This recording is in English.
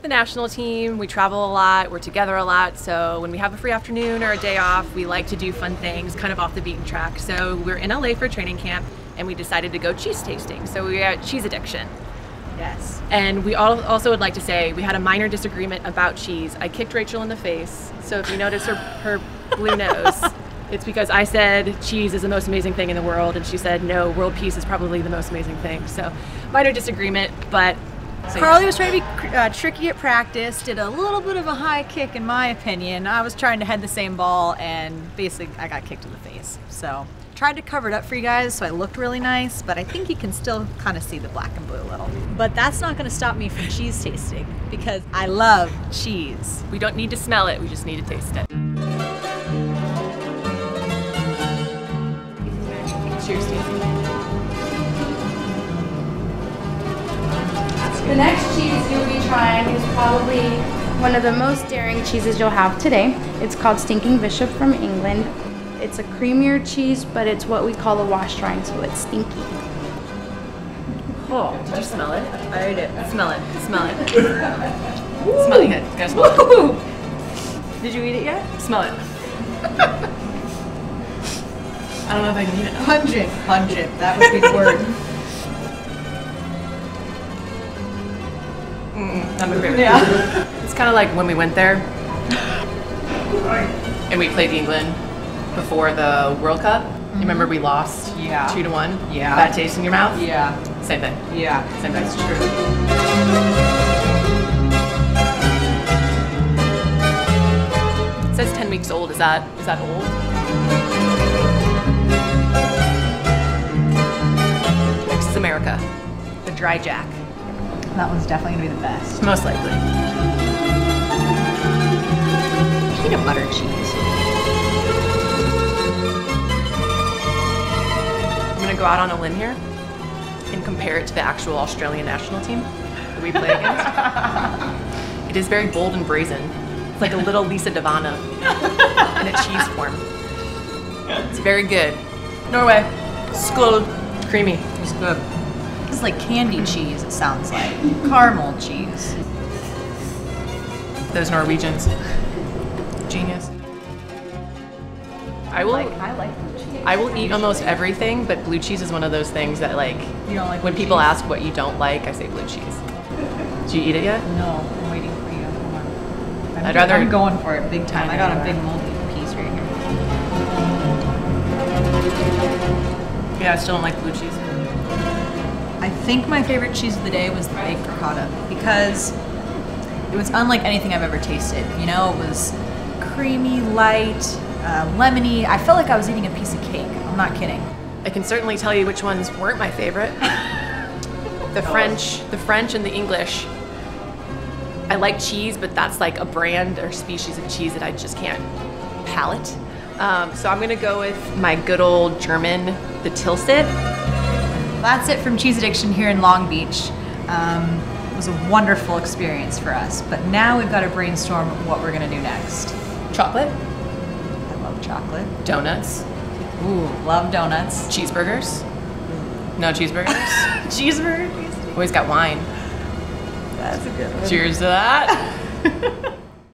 with the national team. We travel a lot. We're together a lot. So when we have a free afternoon or a day off, we like to do fun things, kind of off the beaten track. So we're in LA for training camp, and we decided to go cheese tasting. So we are at Cheese Addiction. Yes. And we all also would like to say we had a minor disagreement about cheese. I kicked Rachel in the face. So if you notice her her blue nose, it's because I said cheese is the most amazing thing in the world, and she said no, world peace is probably the most amazing thing. So minor disagreement, but so Carly was trying to be uh, tricky at practice, did a little bit of a high kick, in my opinion. I was trying to head the same ball, and basically, I got kicked in the face. So, tried to cover it up for you guys so I looked really nice, but I think you can still kind of see the black and blue a little. But that's not going to stop me from cheese tasting because I love cheese. we don't need to smell it. We just need to taste it. Cheers, Stacey. The next cheese you'll be trying is probably one of the most daring cheeses you'll have today. It's called Stinking Bishop from England. It's a creamier cheese, but it's what we call a wash rind, so it's stinky. Oh, did you smell it? I ate it. Smell it. Smell it. Smelling it. Gotta smell it. Did you eat it yet? Smell it. I don't know if I can eat it. Pungent. Pungent. That would be the word. Not my favorite. Yeah. It's kind of like when we went there and we played England before the World Cup. You remember we lost Yeah. two to one? Yeah. Bad taste in your mouth? Yeah. Same thing. Yeah. Same thing. That's true. It says 10 weeks old. Is that is that old? Next is America. The dry jack. That one's definitely gonna be the best. Most likely. Peanut butter cheese. I'm gonna go out on a limb here and compare it to the actual Australian national team that we play against. it is very bold and brazen. It's like a little Lisa De Vanna in a cheese form. It's very good. Norway, skål, creamy. It's good. This is like candy cheese, it sounds like. Caramel cheese. Those Norwegians, genius. I will. I like blue cheese. I will eat almost everything, but blue cheese is one of those things that like You don't like when people cheese? ask what you don't like, I say blue cheese. Did you eat it yet? No, I'm waiting for you. Hold on. I'm I'd rather- I'm going for it big time. I I got a big moldy piece right here. Yeah, I still don't like blue cheese. I think my favorite cheese of the day was the baked ricotta because it was unlike anything I've ever tasted. You know, it was creamy, light, uh, lemony. I felt like I was eating a piece of cake. I'm not kidding. I can certainly tell you which ones weren't my favorite. the French, the French and the English. I like cheese, but that's like a brand or species of cheese that I just can't palate. Um, so I'm gonna go with my good old German, the Tilsit. That's it from Cheese Addiction here in Long Beach. Um, it was a wonderful experience for us, but now we've got to brainstorm what we're gonna do next. Chocolate, I love chocolate. donuts, Ooh, love donuts. cheeseburgers. No cheeseburgers. Cheeseburgers. Always got wine. That's a good one. Cheers to that.